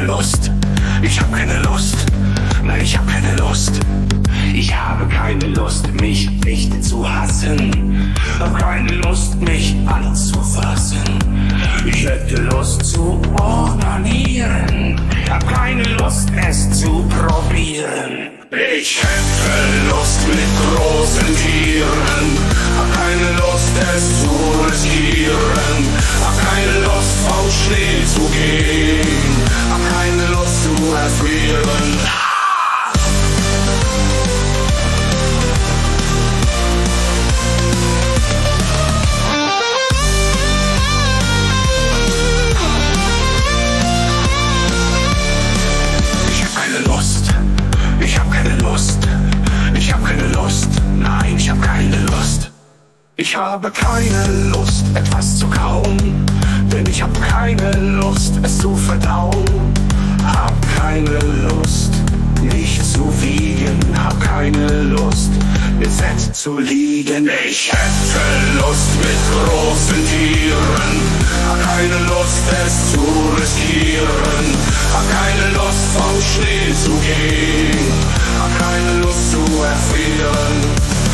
keine Lust. Ich hab keine Lust. Nein, ich hab keine Lust. Ich habe keine Lust, mich nicht zu hassen. Hab keine Lust, mich anzufassen. Ich hätte Lust zu ordinieren. Hab keine Lust, es zu probieren. Ich hätte Lust mit Brot. Ich habe keine Lust, etwas zu kauen. Denn ich hab keine Lust, es zu verdauen. Hab keine Lust, mich zu wiegen. Hab keine Lust, besetzt zu liegen. Ich hätte Lust mit großen Tieren. Hab keine Lust, es zu riskieren. Hab keine Lust, vom Schnee zu gehen. Hab keine Lust zu erfrieren.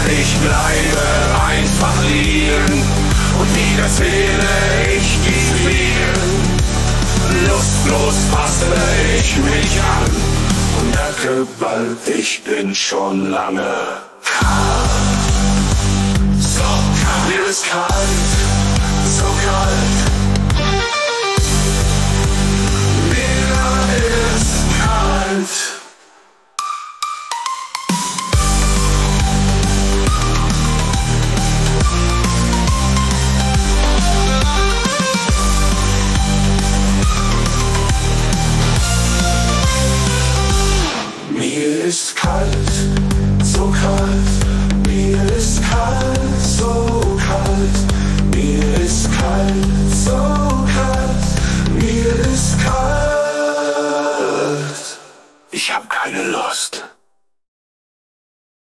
Ich bleibe einfach liegen und wieder zähle ich die vielen. Lustlos passe ich mich an und merke bald, ich bin schon lange kalt. So kalt. Mir ist kalt. Ich habe keine Lust.